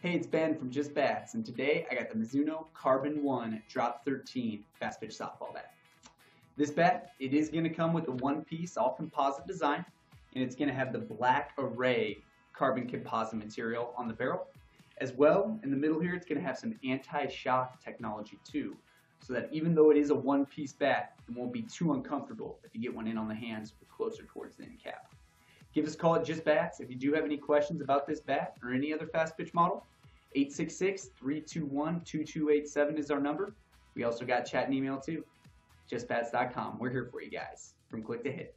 Hey, it's Ben from Just Bats, and today I got the Mizuno Carbon 1 Drop 13 fast pitch softball bat. This bat, it is going to come with a one-piece all composite design, and it's going to have the black array carbon composite material on the barrel. As well, in the middle here, it's going to have some anti-shock technology too, so that even though it is a one-piece bat, it won't be too uncomfortable if you get one in on the hands or closer towards the end cap. Give us a call at Just Bats if you do have any questions about this bat or any other fast pitch model. 866-321-2287 is our number. We also got chat and email too. JustBats.com. We're here for you guys from click to hit.